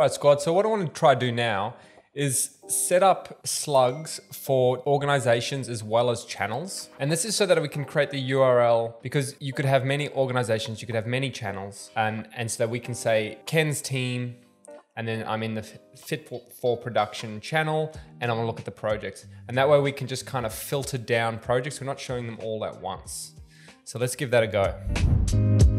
All right, squad. So what I want to try to do now is set up slugs for organizations as well as channels. And this is so that we can create the URL because you could have many organizations, you could have many channels, and, and so that we can say Ken's team, and then I'm in the Fit for Production channel, and I want to look at the projects. And that way we can just kind of filter down projects. We're not showing them all at once. So let's give that a go.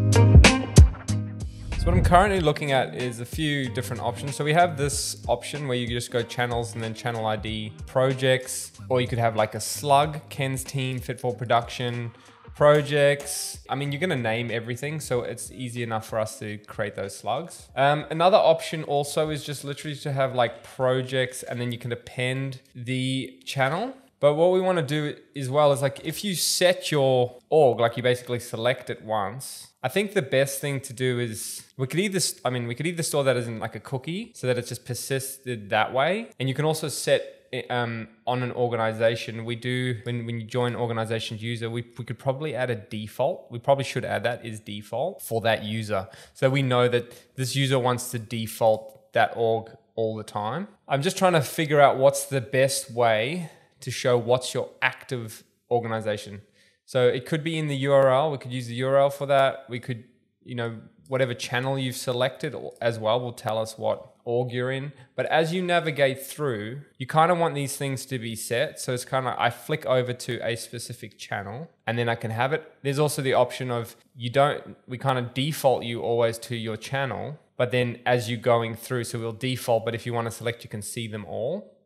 So what I'm currently looking at is a few different options. So we have this option where you just go channels and then channel ID projects, or you could have like a slug, Ken's team, fit for production, projects. I mean, you're gonna name everything, so it's easy enough for us to create those slugs. Um, another option also is just literally to have like projects and then you can append the channel. But what we want to do as well is like if you set your org, like you basically select it once, I think the best thing to do is we could either, I mean, we could either store that as in like a cookie so that it just persisted that way. And you can also set um, on an organization, we do when, when you join organization user, we, we could probably add a default. We probably should add that is default for that user. So we know that this user wants to default that org all the time. I'm just trying to figure out what's the best way to show what's your active organization. So it could be in the URL. We could use the URL for that. We could, you know, whatever channel you've selected as well will tell us what org you're in. But as you navigate through, you kind of want these things to be set. So it's kind of, I flick over to a specific channel and then I can have it. There's also the option of you don't, we kind of default you always to your channel. But then as you're going through, so we'll default, but if you want to select, you can see them all.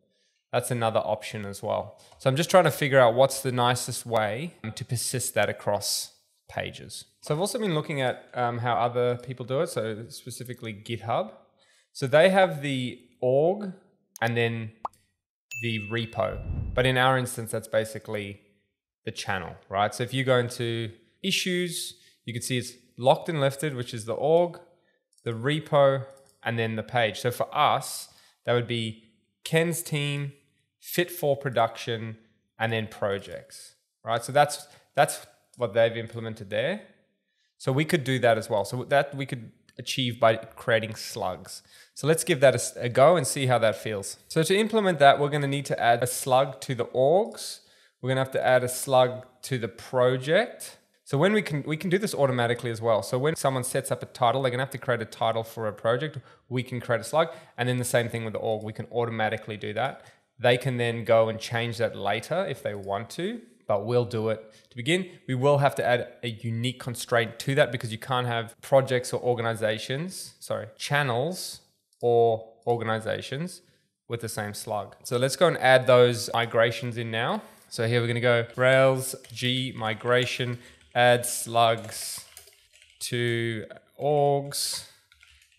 That's another option as well. So I'm just trying to figure out what's the nicest way to persist that across pages. So I've also been looking at um, how other people do it, so specifically GitHub. So they have the org and then the repo. But in our instance, that's basically the channel, right? So if you go into issues, you can see it's locked and lifted, which is the org, the repo, and then the page. So for us, that would be Ken's team, fit for production, and then projects, right? So that's that's what they've implemented there. So we could do that as well. So that we could achieve by creating slugs. So let's give that a, a go and see how that feels. So to implement that, we're going to need to add a slug to the orgs. We're going to have to add a slug to the project. So when we can we can do this automatically as well. So when someone sets up a title, they're gonna have to create a title for a project. We can create a slug, and then the same thing with the org. We can automatically do that. They can then go and change that later if they want to, but we'll do it to begin. We will have to add a unique constraint to that because you can't have projects or organizations, sorry, channels or organizations with the same slug. So let's go and add those migrations in now. So here we're gonna go Rails G migration, add slugs to orgs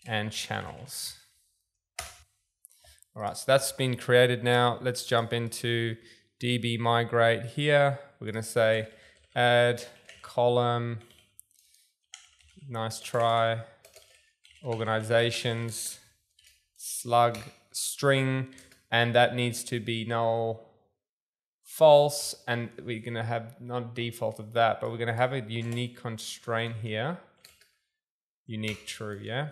and channels. All right, so that's been created now. Let's jump into DB migrate here. We're gonna say add column, nice try, organizations, slug string, and that needs to be null false, and we're gonna have not default of that, but we're gonna have a unique constraint here, unique true, yeah?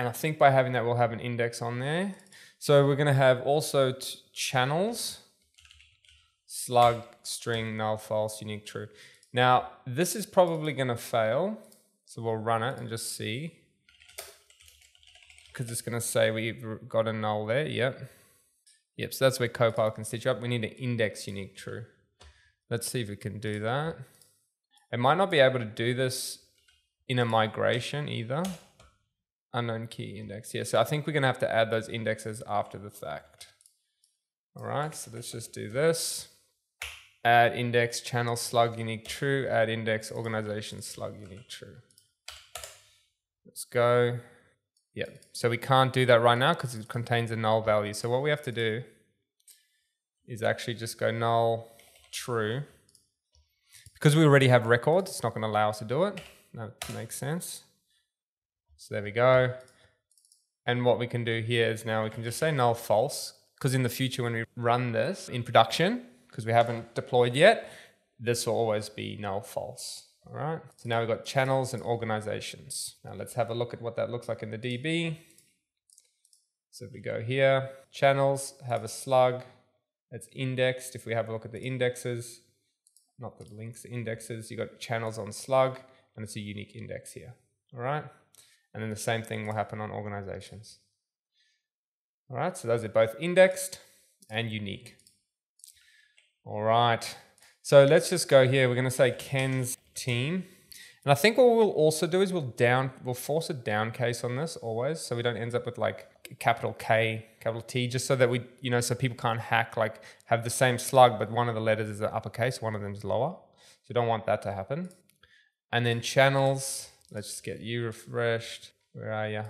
And I think by having that, we'll have an index on there. So we're going to have also channels, slug, string, null, false, unique, true. Now, this is probably going to fail. So we'll run it and just see. Because it's going to say we've got a null there. Yep. Yep, so that's where Copilot can stitch up. We need an index unique true. Let's see if we can do that. It might not be able to do this in a migration either. Unknown key index. Yeah, so I think we're going to have to add those indexes after the fact. All right, so let's just do this. Add index channel slug unique true. Add index organization slug unique true. Let's go. Yeah, so we can't do that right now because it contains a null value. So what we have to do is actually just go null true. Because we already have records, it's not going to allow us to do it. That makes sense. So there we go. And what we can do here is now we can just say null false because in the future when we run this in production, because we haven't deployed yet, this will always be null false. All right. So now we've got channels and organizations. Now let's have a look at what that looks like in the DB. So if we go here, channels have a slug that's indexed. If we have a look at the indexes, not the links, the indexes, you've got channels on slug and it's a unique index here. All right. And then the same thing will happen on organizations. All right. So those are both indexed and unique. All right. So let's just go here. We're going to say Ken's team. And I think what we'll also do is we'll down, we'll force a down case on this always. So we don't end up with like capital K, capital T, just so that we, you know, so people can't hack, like have the same slug, but one of the letters is an uppercase, one of them is lower. So you don't want that to happen. And then channels, let's just get you refreshed. Where are you?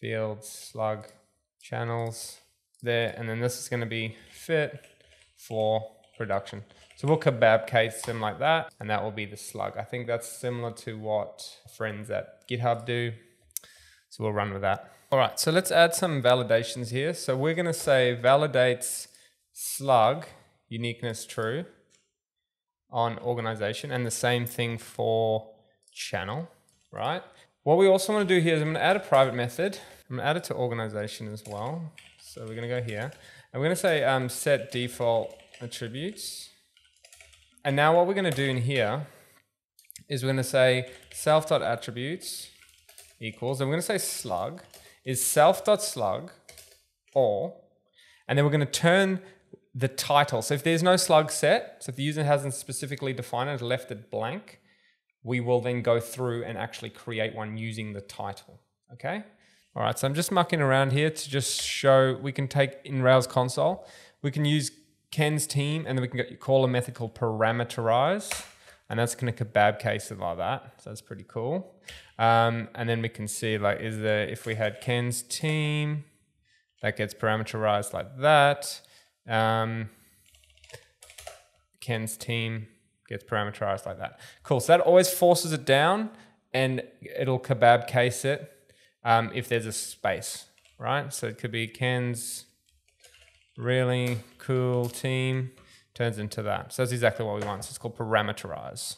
Fields, slug, channels, there. And then this is going to be fit for production. So we'll kebab case them like that, and that will be the slug. I think that's similar to what friends at GitHub do. So we'll run with that. All right, so let's add some validations here. So we're gonna say validates slug uniqueness true on organization and the same thing for channel, right? What we also wanna do here is I'm gonna add a private method. I'm gonna add it to organization as well. So we're gonna go here. And we're gonna say um, set default attributes. And now what we're going to do in here is we're going to say self.attributes equals, and we're going to say slug is self.slug or, and then we're going to turn the title. So if there's no slug set, so if the user hasn't specifically defined it, left it blank, we will then go through and actually create one using the title. Okay? All right, so I'm just mucking around here to just show we can take in Rails console, we can use Ken's team, and then we can get, call a method called parameterize, and that's going to kebab case it like that. So that's pretty cool. Um, and then we can see like, is there, if we had Ken's team, that gets parameterized like that. Um, Ken's team gets parameterized like that. Cool. So that always forces it down and it'll kebab case it um, if there's a space, right? So it could be Ken's really cool team turns into that. So that's exactly what we want. So it's called parameterize.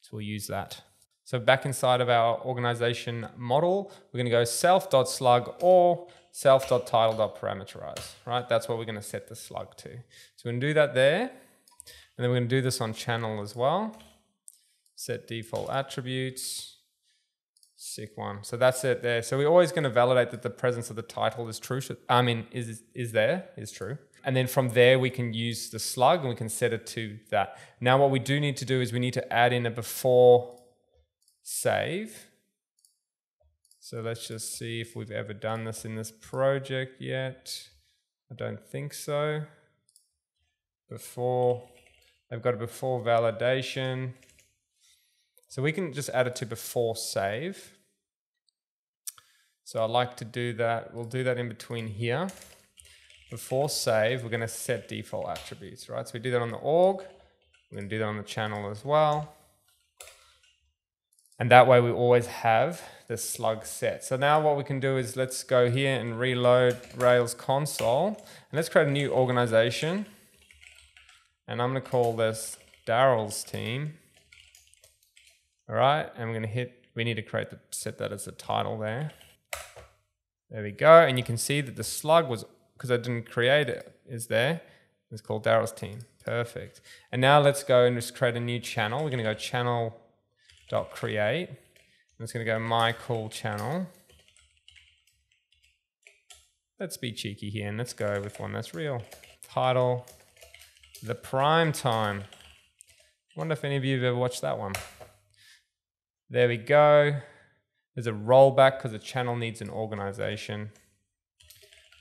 So we'll use that. So back inside of our organization model, we're going to go self.slug or self.title.parameterize, right? That's what we're going to set the slug to. So we're going to do that there. And then we're going to do this on channel as well. Set default attributes. Sick one. So that's it there. So we're always going to validate that the presence of the title is true. I mean, is is there, is true. And then from there, we can use the slug and we can set it to that. Now, what we do need to do is we need to add in a before save. So let's just see if we've ever done this in this project yet. I don't think so. Before, they've got a before validation. So we can just add it to before save. So I like to do that. We'll do that in between here. Before save, we're going to set default attributes, right? So we do that on the org. We're going to do that on the channel as well. And that way we always have the slug set. So now what we can do is let's go here and reload Rails console. And let's create a new organization. And I'm going to call this Darrell's team. All right, and we're gonna hit, we need to create the, set that as a title there. There we go, and you can see that the slug was, because I didn't create it, is there. It's called Darrell's team, perfect. And now let's go and just create a new channel. We're gonna go channel.create. I'm just gonna go my cool channel. Let's be cheeky here and let's go with one that's real. Title, the prime time. I wonder if any of you have ever watched that one. There we go. There's a rollback because the channel needs an organization.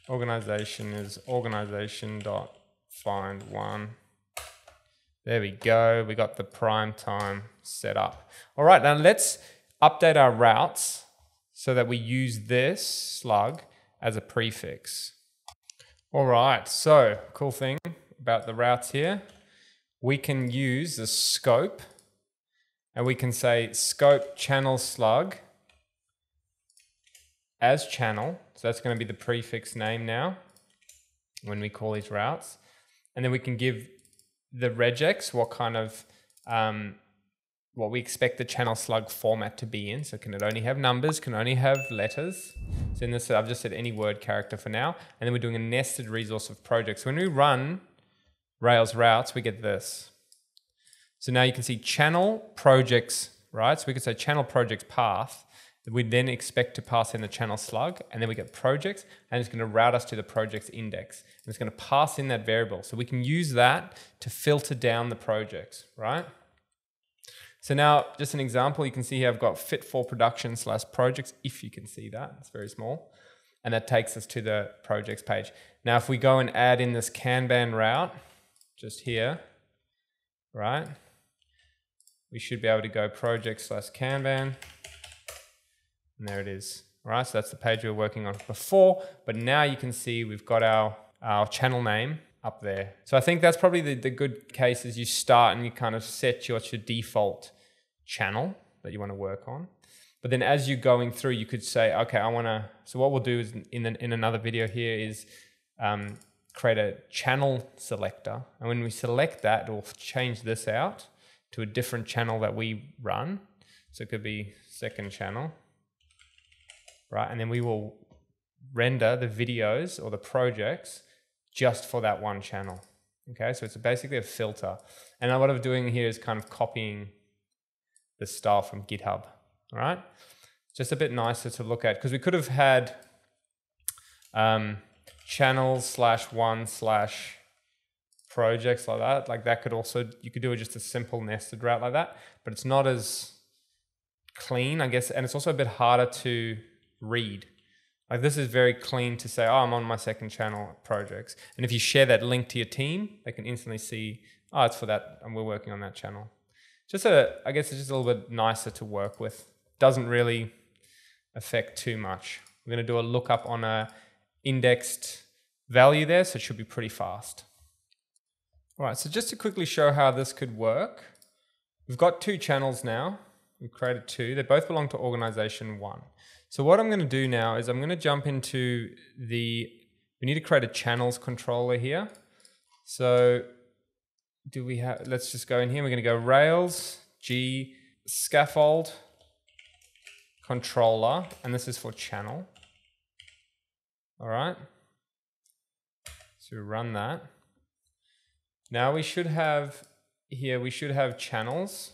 Organization is organization dot find one. There we go. We got the prime time set up. All right, now let's update our routes so that we use this slug as a prefix. All right, so cool thing about the routes here. We can use the scope and we can say scope channel slug as channel. So that's going to be the prefix name now when we call these routes. And then we can give the regex what kind of um, what we expect the channel slug format to be in. So can it only have numbers, can only have letters. So in this, I've just said any word character for now. And then we're doing a nested resource of projects. When we run Rails routes, we get this. So now you can see channel projects, right? So we could say channel projects path. We then expect to pass in the channel slug, and then we get projects, and it's going to route us to the projects index. And it's going to pass in that variable. So we can use that to filter down the projects, right? So now, just an example, you can see here I've got fit for production slash projects, if you can see that, it's very small. And that takes us to the projects page. Now, if we go and add in this Kanban route, just here, right? We should be able to go project slash Kanban. And there it is. Right, so that's the page we were working on before, but now you can see we've got our, our channel name up there. So I think that's probably the, the good case is you start and you kind of set your, your default channel that you want to work on. But then as you're going through, you could say, okay, I want to, so what we'll do is in, the, in another video here is um, create a channel selector. And when we select that, it will change this out to a different channel that we run. So it could be second channel, right? And then we will render the videos or the projects just for that one channel. Okay, so it's basically a filter. And what I'm doing here is kind of copying the style from GitHub, all right? Just a bit nicer to look at because we could have had um, channels slash one slash projects like that. Like that could also, you could do just a simple nested route like that, but it's not as clean, I guess. And it's also a bit harder to read. Like this is very clean to say, oh, I'm on my second channel projects. And if you share that link to your team, they can instantly see, oh, it's for that, and we're working on that channel. Just a, I guess it's just a little bit nicer to work with. Doesn't really affect too much. We're going to do a lookup on a indexed value there, so it should be pretty fast. All right, so just to quickly show how this could work, we've got two channels now. We've created two. They both belong to organization one. So what I'm going to do now is I'm going to jump into the, we need to create a channels controller here. So do we have, let's just go in here. We're going to go Rails, G, scaffold, controller, and this is for channel. All right. So run that. Now we should have here, we should have channels.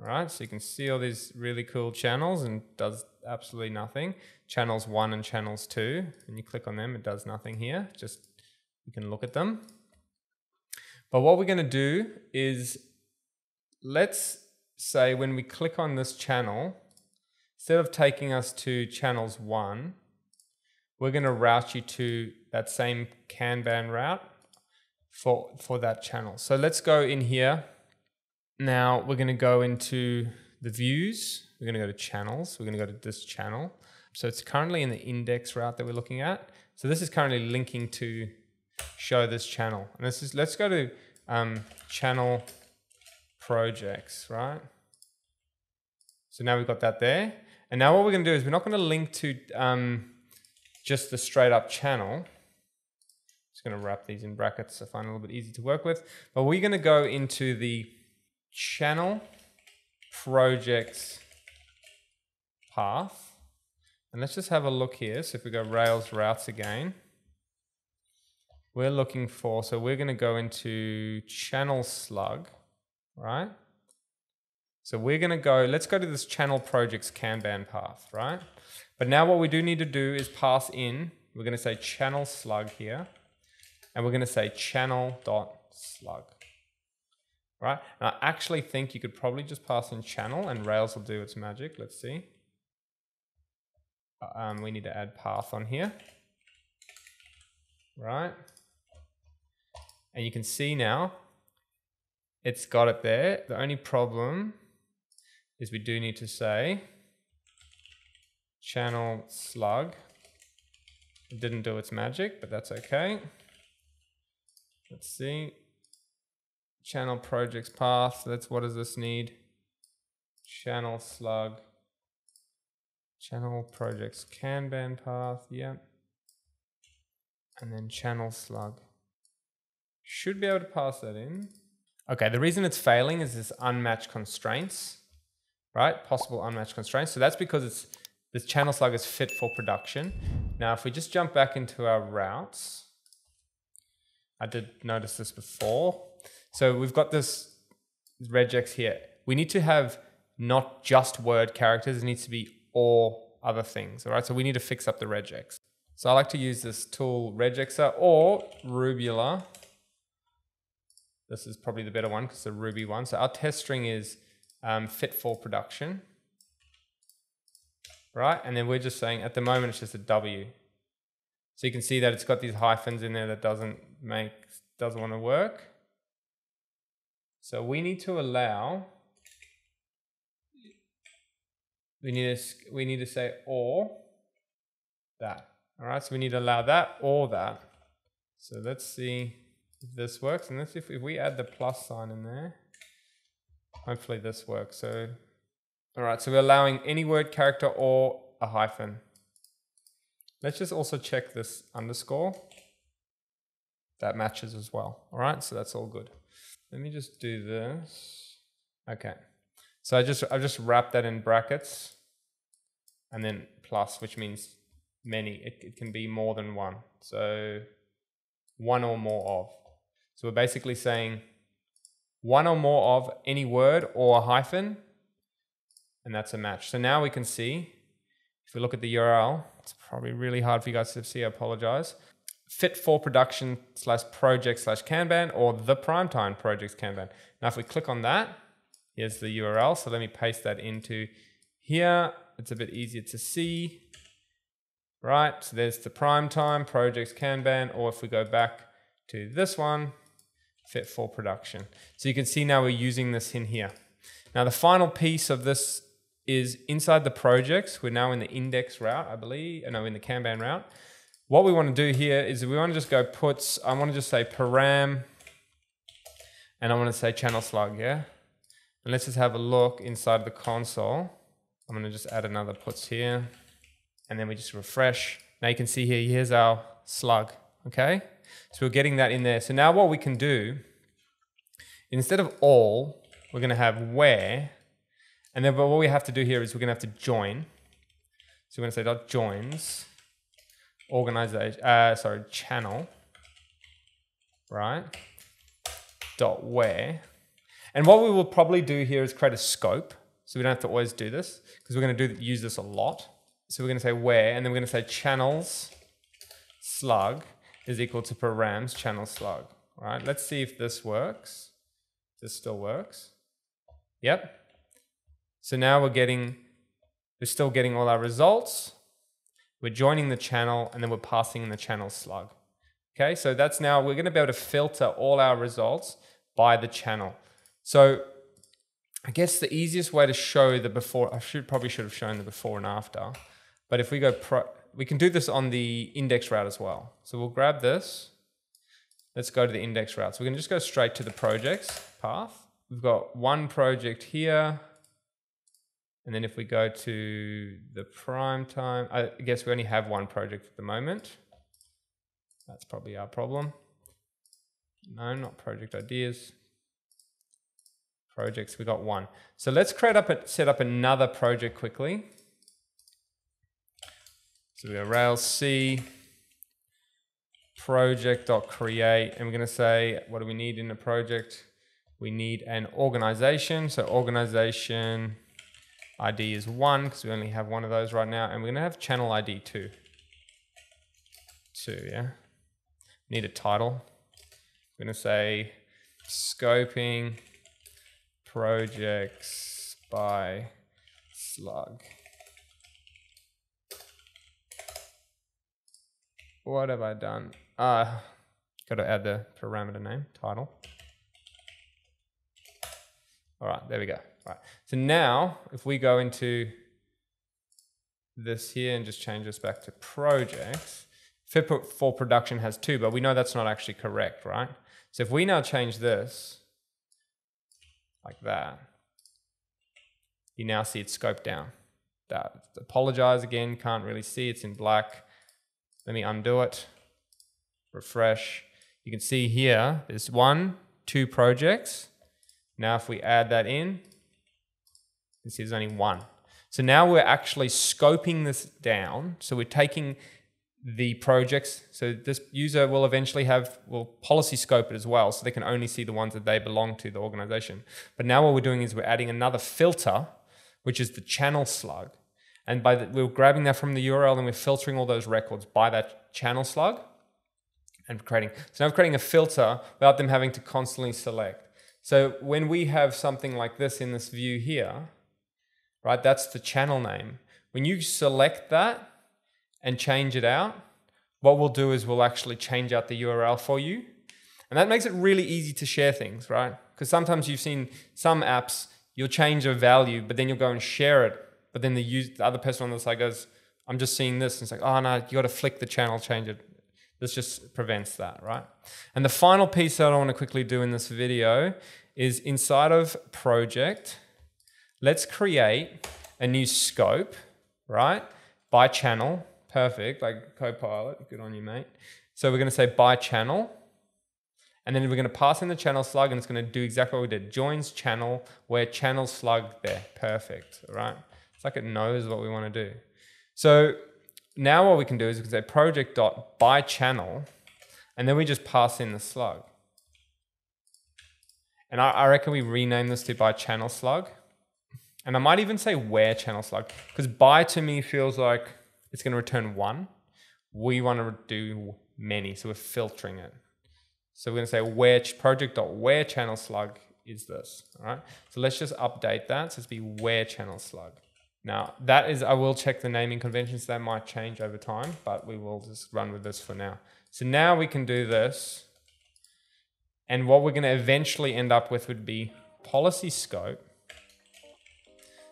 All right, so you can see all these really cool channels and does absolutely nothing. Channels one and channels two, and you click on them, it does nothing here. Just you can look at them. But what we're going to do is let's say when we click on this channel, instead of taking us to channels one, we're going to route you to that same Kanban route for, for that channel. So let's go in here. Now we're going to go into the views. We're going to go to channels. We're going to go to this channel. So it's currently in the index route that we're looking at. So this is currently linking to show this channel. And this is, let's go to um, channel projects, right? So now we've got that there. And now what we're going to do is we're not going to link to um, just the straight up channel. Just going to wrap these in brackets to find a little bit easy to work with. But we're going to go into the channel projects path. And let's just have a look here. So if we go Rails routes again, we're looking for, so we're going to go into channel slug, right? So we're going to go, let's go to this channel projects Kanban path, right? But now what we do need to do is pass in, we're going to say channel slug here, and we're going to say channel dot slug, right? And I actually think you could probably just pass in channel and Rails will do its magic. Let's see. Uh, um, we need to add path on here, right? And you can see now it's got it there. The only problem is we do need to say channel slug. It didn't do its magic, but that's okay. Let's see. Channel projects path. That's what does this need? Channel slug. Channel projects Kanban path. Yep. And then channel slug. Should be able to pass that in. Okay, the reason it's failing is this unmatched constraints, right? Possible unmatched constraints. So that's because it's this channel slug is fit for production. Now, if we just jump back into our routes, I did notice this before. So we've got this regex here. We need to have not just word characters, it needs to be all other things, all right? So we need to fix up the regex. So I like to use this tool Regexr or Rubular. This is probably the better one because a Ruby one. So our test string is um, fit for production, right? And then we're just saying at the moment it's just a W. So you can see that it's got these hyphens in there that doesn't make, doesn't want to work. So we need to allow, we need to, we need to say or that. All right, so we need to allow that or that. So let's see if this works. And let's see if, if we add the plus sign in there, hopefully this works. So, all right, so we're allowing any word character or a hyphen. Let's just also check this underscore. That matches as well. All right, so that's all good. Let me just do this. Okay. So I just I just wrap that in brackets and then plus, which means many. It, it can be more than one. So one or more of. So we're basically saying one or more of any word or a hyphen, and that's a match. So now we can see, if we look at the URL, it's probably really hard for you guys to see, I apologize. Fit for production slash project slash Kanban or the primetime projects Kanban. Now if we click on that, here's the URL. So let me paste that into here. It's a bit easier to see right? So there's the primetime projects Kanban, or if we go back to this one, fit for production. So you can see now we're using this in here. Now the final piece of this is inside the projects. We're now in the index route, I believe, uh, no, in the Kanban route. What we want to do here is we want to just go puts, I want to just say param, and I want to say channel slug, yeah? And let's just have a look inside the console. I'm going to just add another puts here and then we just refresh. Now you can see here, here's our slug, okay? So we're getting that in there. So now what we can do, instead of all, we're gonna have where, and then what we have to do here is we're gonna have to join. So we're gonna say dot joins, organization, uh, sorry, channel, right? Dot where. And what we will probably do here is create a scope. So we don't have to always do this because we're gonna do use this a lot. So we're going to say where, and then we're going to say channels slug is equal to params channel slug. right? let's see if this works. This still works. Yep. So now we're getting, we're still getting all our results. We're joining the channel, and then we're passing in the channel slug. Okay, so that's now, we're going to be able to filter all our results by the channel. So I guess the easiest way to show the before, I should probably should have shown the before and after. But if we go, pro, we can do this on the index route as well. So we'll grab this. Let's go to the index route. So we can just go straight to the projects path. We've got one project here. And then if we go to the prime time, I guess we only have one project at the moment. That's probably our problem. No, not project ideas. Projects, we got one. So let's create up, a, set up another project quickly. So we go Rails C project.create, and we're going to say, what do we need in a project? We need an organization. So organization ID is one because we only have one of those right now, and we're going to have channel ID two. Two, yeah. Need a title. We're going to say scoping projects by slug. What have I done? Uh, got to add the parameter name, title. All right, there we go. All right. So now, if we go into this here and just change this back to projects, fit for production has two, but we know that's not actually correct, right? So if we now change this like that, you now see it scoped down. That, apologize again, can't really see, it's in black. Let me undo it, refresh. You can see here, there's one, two projects, Now if we add that in, you see there's only one. So now we're actually scoping this down. So we're taking the projects. So this user will eventually have, will policy scope it as well. So they can only see the ones that they belong to, the organization. But now what we're doing is we're adding another filter, which is the channel slug. And by the, we're grabbing that from the URL and we're filtering all those records by that channel slug and creating. So now we're creating a filter without them having to constantly select. So when we have something like this in this view here, right, that's the channel name. When you select that and change it out, what we'll do is we'll actually change out the URL for you. And that makes it really easy to share things, right? Because sometimes you've seen some apps, you'll change a value, but then you'll go and share it. But then the, use, the other person on the side goes, I'm just seeing this. And it's like, oh no, you got to flick the channel, change it. This just prevents that, right? And the final piece that I want to quickly do in this video is inside of project, let's create a new scope, right? By channel, perfect, like Copilot, good on you, mate. So we're gonna say by channel, and then we're gonna pass in the channel slug and it's gonna do exactly what we did. Joins channel, where channel slug there, perfect, right? It's like it knows what we wanna do. So now what we can do is we can say project dot by channel, and then we just pass in the slug. And I, I reckon we rename this to by channel slug. And I might even say where channel slug, because by to me feels like it's going to return one. We want to do many, so we're filtering it. So we're going to say where project.where channel slug is this. All right. So let's just update that. So it's be where channel slug. Now that is, I will check the naming conventions. That might change over time, but we will just run with this for now. So now we can do this. And what we're going to eventually end up with would be policy scope.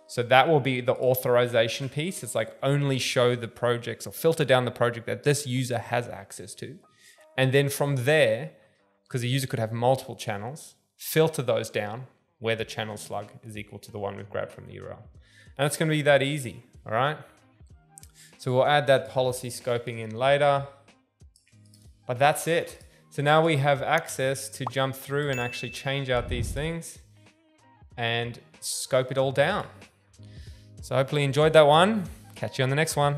So that will be the authorization piece. It's like only show the projects or filter down the project that this user has access to. And then from there, because the user could have multiple channels, filter those down where the channel slug is equal to the one we've grabbed from the URL. And it's going to be that easy, all right? So we'll add that policy scoping in later. But that's it. So now we have access to jump through and actually change out these things and scope it all down. So hopefully you enjoyed that one. Catch you on the next one.